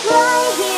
right here